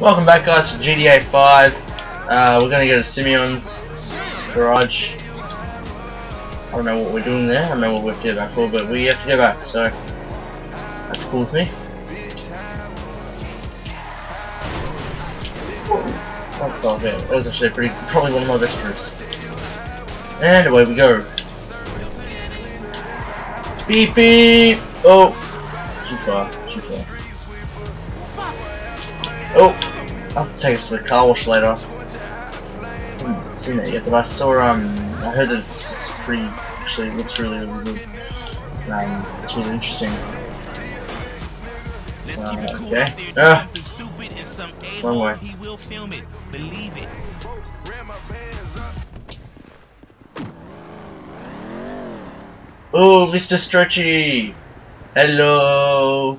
Welcome back guys to GTA 5. Uh, we're gonna go to Simeon's garage. I don't know what we're doing there, I don't know what we have to go back for, but we have to go back, so that's cool with me. Oh god, yeah, that was actually pretty, probably one of my best trips. And away we go. Beep beep! Oh! Too far, too far. Oh! I'll have to take us to the car wash later. I haven't seen it yet, but I saw, um, I heard that it's pretty, actually, it looks really, really good. Um, it's really interesting. Uh, okay. Ah! One way. He will film it. Believe it. Oh, Mr. Stretchy! Hello!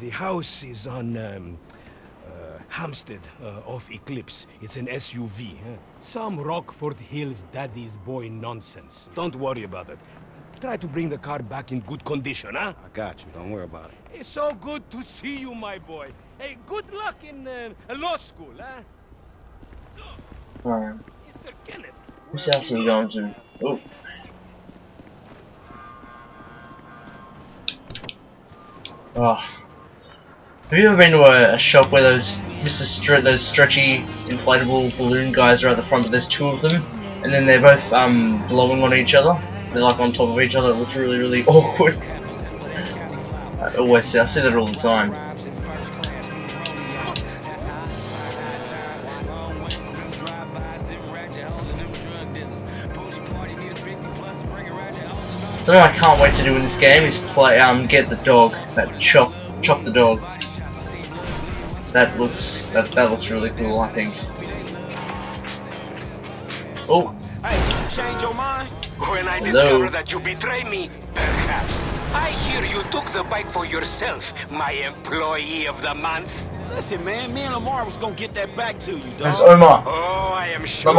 The house is on, um, uh, Hampstead, uh, off Eclipse. It's an SUV, huh? Some Rockford Hills daddy's boy nonsense. Don't worry about it. Try to bring the car back in good condition, huh? I got you. Don't worry about it. It's so good to see you, my boy. Hey, good luck in uh, law school, huh? Alright. Mr. Kenneth. Whose house are we going to? Oh. Oh. Have you ever been to a, shop where those Mr. Stre those stretchy inflatable balloon guys are at the front, but there's two of them, and then they're both um blowing on each other. They're like on top of each other. It looks really, really awkward. I always see, I see that all the time. Something I can't wait to do in this game is play um get the dog, that chop chop the dog. That looks that that looks really cool I think. Oh, Hey, change your mind? When I Hello. discover that you betray me, perhaps. I hear you took the bike for yourself, my employee of the month. Listen, man, me and Lamar was gonna get that back to you, there's dog. Omar. Oh, I am sure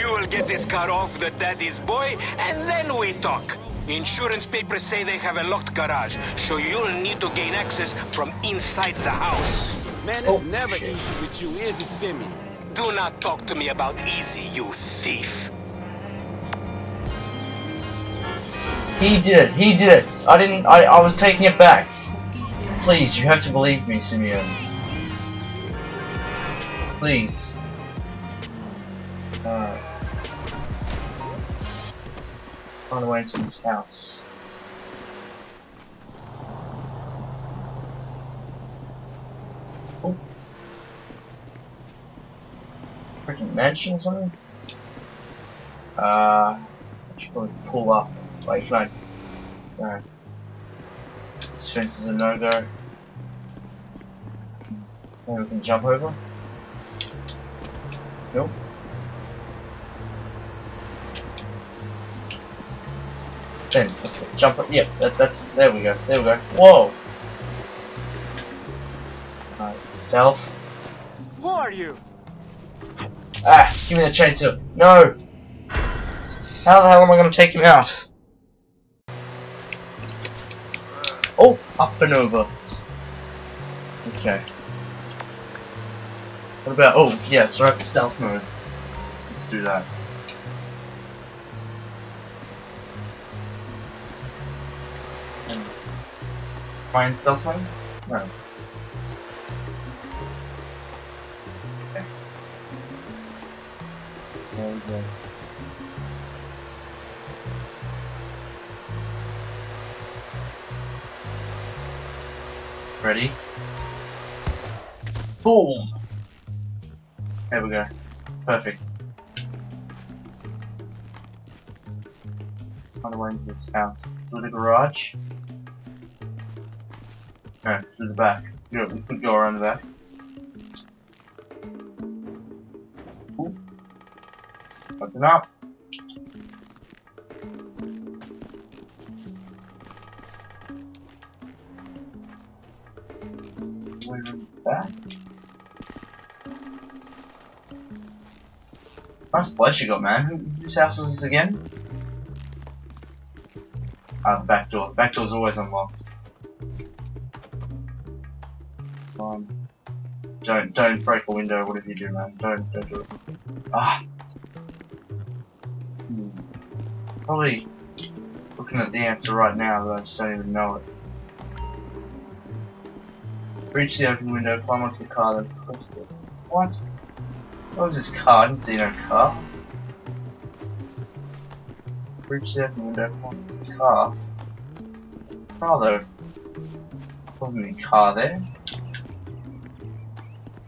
you will get this car off the daddy's boy, and then we talk. Insurance papers say they have a locked garage, so you'll need to gain access from inside the house. Man, it's Oh, never shit. easy with you, is it, Simi? Do not talk to me about easy, you thief. He did it. He did it. I didn't. I I was taking it back. Please, you have to believe me, Simeon. Please. Uh, on the way to this house. Freaking mansion or something? Uh, I should probably pull up. Wait, can I? No. This fence is a no-go. Maybe we can jump over? Nope. Fence. Jump up. Yep, that, that's. There we go. There we go. Whoa! Alright, stealth. who are you? Ah! Give me the chainsaw. No! How the hell am I gonna take him out? Oh! Up and over. Okay. What about. Oh, yeah, it's right stealth mode. Let's do that. I stealth mode? No. Ready? Boom! There we go. Perfect. On the way into this house. Through the garage. No, through the back. Yeah, we could go around the back. Open up. Back. Nice place you got, man. Who, whose house is this again? Ah, the back door. Back door's always unlocked. Um, don't don't break a window. Whatever you do, man. Don't don't do it. Ah. Probably looking at the answer right now, but I just don't even know it. Reach the open window, climb onto the car, then press the. What? What was this car? I didn't see no car. Reach the open window, climb onto the car. Car. Wasn't any car there.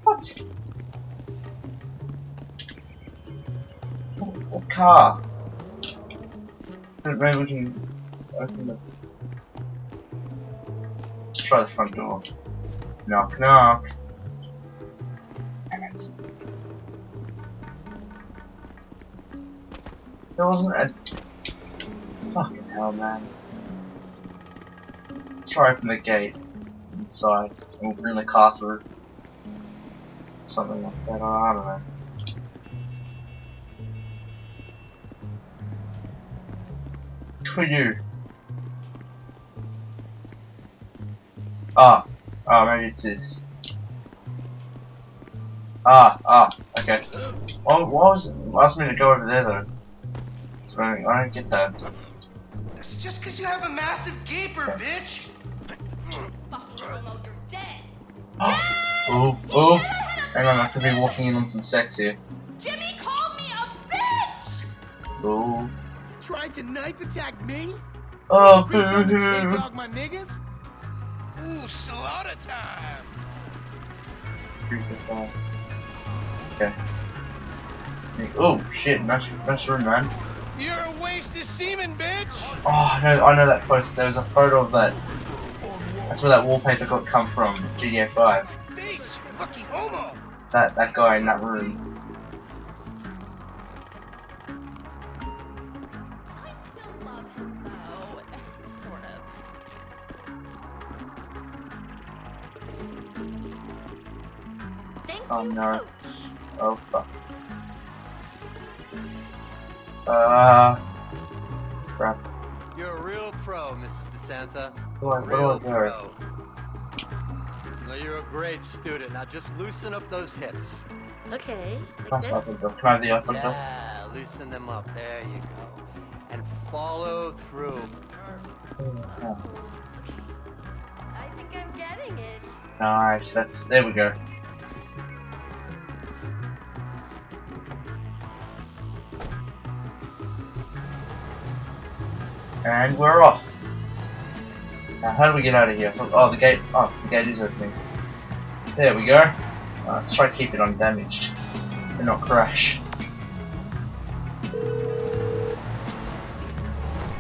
What, what car? We can open this. Let's try the front door. Knock knock. Damn it. There wasn't a fucking hell man. Let's try open the gate inside and we'll bring the car through. Something like that, I don't know. We do? Ah, ah, maybe it's this. Ah, ah, okay. Why, why was it asked me to go over there though? So I don't, I don't get that. That's just because you have a massive gaper, bitch. Fucking homo, you're dead. Oh, oh, hang on, I could be walking in on some sex here. Jimmy called me a bitch! Oh, Tried to knife attack me? oh, Creeps on the chain dog my niggas? Ooh, slaughter time. Okay. Oh shit, nice, nice room, man. You're a waste of semen, bitch. Oh, I know, I know that post. There was a photo of that. That's where that wallpaper got come from, GTA 5. Face, lucky homo. That that guy in that room. Thank Oh, you, no. Coach. Oh fuck. Uh. Crap. You're a real pro, Mrs. DeSanta. What do I, Real what do I do? pro. Well, you're a great student. Now just loosen up those hips. Okay. Like That's this? upper door. Can I have the upper door? Yeah, loosen them up. There you go. And follow through. Oh, I think I'm getting it. Nice. That's there we go. And we're off. Now, how do we get out of here? Oh, the gate. Oh, the gate is opening. There we go. Uh, let's try to keep it undamaged and not crash.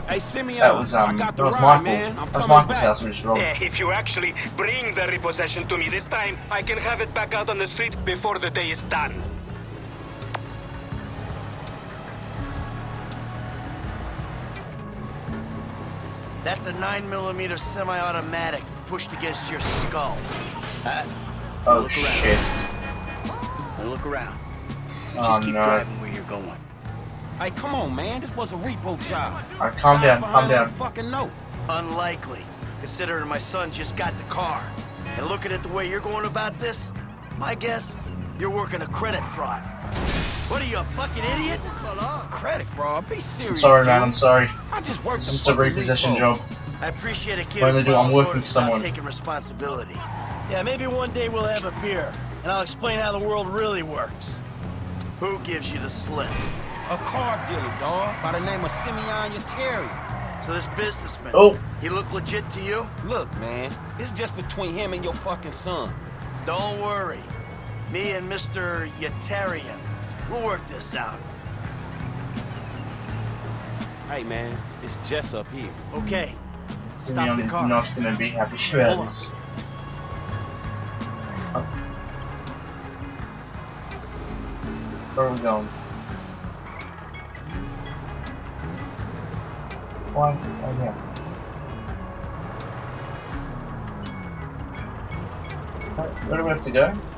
Hey, Simeon, That was um, I got that the was ride, Michael. man. I'm That was coming Michael's back. house we just robbed. Eh, if you actually bring the repossession to me this time, I can have it back out on the street before the day is done. That's a 9mm semi-automatic pushed against your skull. Uh, Oh look around. shit. now look around. Oh Just keep no. driving where you're going. Hey, come on, man. This was a repo job. Alright, calm down, Guys calm down. Fucking note. Unlikely, considering my son just got the car. And looking at the way you're going about this, my guess, you're working a credit fraud. What are you, a fucking idiot? Credit fraud. Be serious. Sorry, man. I'm sorry. I just worked It's the just a fucking repossession job. I appreciate a kid What do who do? I'm follows working orders for without someone. taking responsibility. Yeah, maybe one day we'll have a beer, and I'll explain how the world really works. Who gives you the slip? A car dealer, dog, by the name of Simeon Yetarian. So this businessman, Oh, he look legit to you? Look, man, it's just between him and your fucking son. Don't worry. Me and Mr. Yetarian, We'll work this out. Hey, man, it's Jess up here. Okay. So Stop the car. is not going to be happy about this. Where are we going? Why? Oh, yeah. Where do we have to go?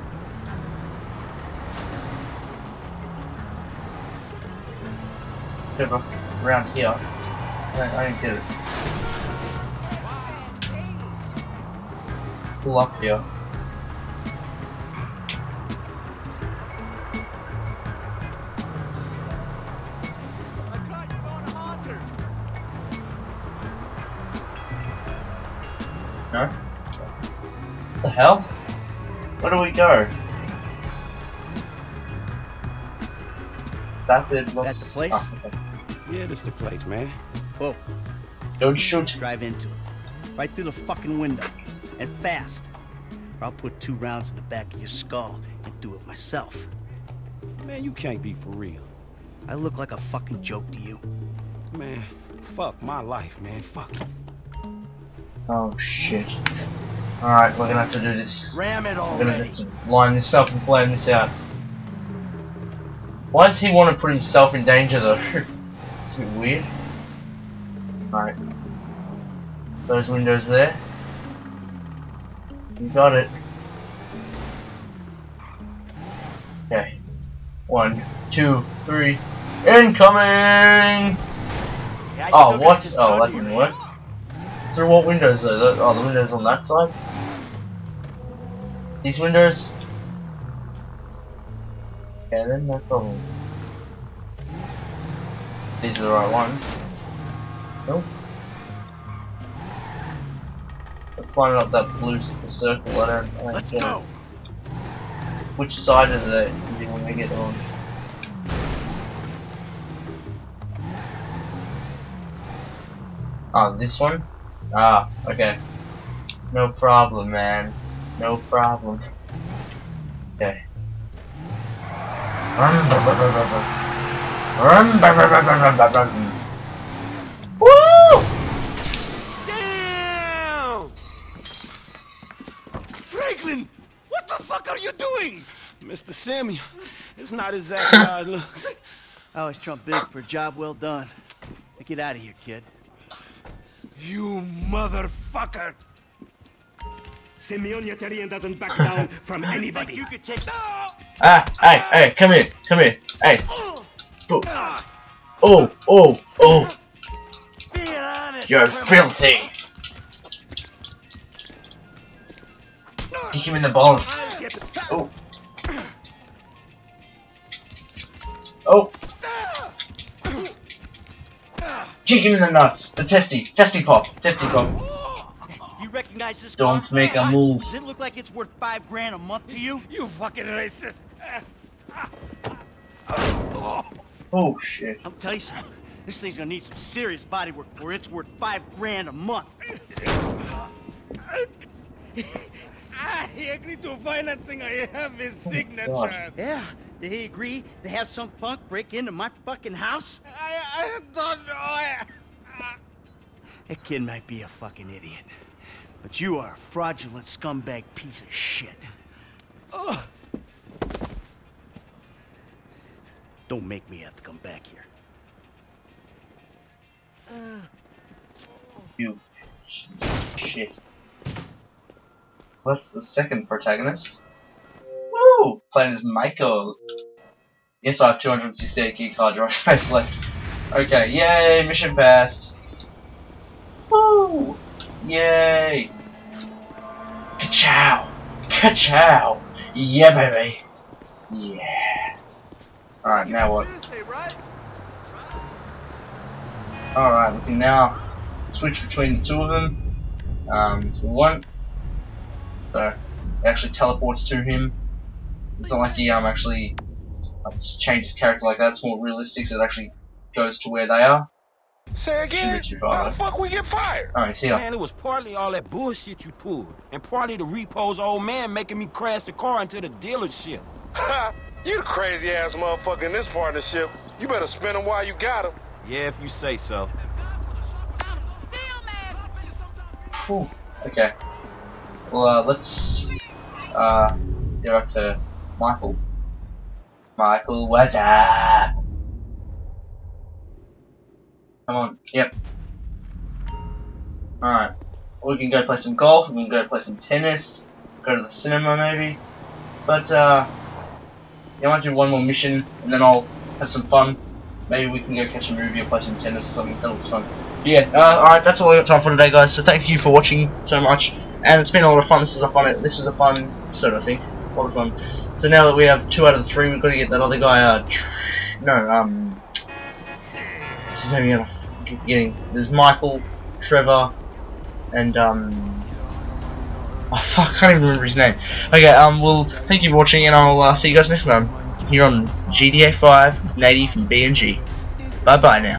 Around here. I don't, I don't get it. Pull up here. No? What the hell? Where do we go? That did was That's the place? Yeah, this the place, man. Whoa, Don't shoot. drive into it. Right through the fucking window. And fast. Or I'll put two rounds in the back of your skull and do it myself. Man, you can't be for real. I look like a fucking joke to you. Man, fuck my life, man. Fuck it. Oh shit. Alright, we're gonna have to do this. Ram it all. We're gonna have to line this up and plan this out. Why does he want to put himself in danger though? it's a bit weird. Alright. Those windows there. You got it. Okay. One, two, three. Incoming! Yeah, Oh, what? Oh, that didn't work. Through what windows though? The- Oh, the windows on that side? These windows? Okay, then no problem. These are the right ones. Nope. Let's line up that blue the circle. I don't, I don't Let's get go. it. Which side of the do you want to get on? Ah, this one? Ah, okay. No problem, man. No problem. Okay. Woo! Damn! Franklin! What the fuck are you doing? Mr. Samuel, it's not exactly how it looks. I always trump big for a job well done. Now get out of here, kid. You motherfucker! Simeon Yetarian doesn't back down from anybody. You could take Ah, hey, hey, come here, come here, hey. Oh, oh, oh, oh. Being honest. You're filthy. Kick him in the balls. Oh. Oh. Kick him in the nuts. The testy. Testy pop. Testy pop. You recognize this Don't car? make a move. Does it look like it's worth five grand a month to you? You fucking racist! Oh shit. I'll tell you something. This thing's gonna need some serious body work before it's worth five grand a month. he agreed to financing. I have his oh, signature. God. Yeah, did he agree to have some punk break into my fucking house? I, I don't know. I, That kid might be a fucking idiot. But you are a fraudulent scumbag piece of shit. Ugh. Don't make me have to come back here. You shit. What's the second protagonist? Woo! Playing as Michael. Yes, I have 268 gig hard drive space left. Okay, yay! Mission passed. Woo! Yay! Ka-chow! Ka-chow! Yeah, baby! Yeah. Alright, now what? Alright, we can now switch between the two of them. Um, if we want. So, it actually teleports to him. It's not like he um actually um, just changed his character like that. It's more realistic, so it actually goes to where they are. Say again? Shouldn't How the fuck we get fired? Oh, he's here. Man, it was partly all that bullshit you pulled, and partly the repo's old man making me crash the car into the dealership. Ha! you the crazy ass motherfucker in this partnership. You better spin him while you got him. Yeah, if you say so. Phew. Okay. Well, uh, let's uh, go back to Michael. Michael, what's up? Come on, yep. Alright. We can go play some golf, we can go play some tennis, go to the cinema maybe. But, uh, I might do one more mission, and then I'll have some fun. Maybe we can go catch a movie or play some tennis or something, that looks fun. But yeah, uh, alright, that's all I got time for today, guys, so thank you for watching so much. And it's been a lot of fun, this is a fun, this is a fun episode, I think. A lot of fun. So now that we have two out of the three, we've got to get that other guy, uh, no, um, this is again? I keep forgetting. There's Michael, Trevor, and, um, oh fuck, I can't even remember his name. Okay, um, well, thank you for watching, and I'll, uh, see you guys next time, here on GTA 5 with Nady from BNG. Bye bye now.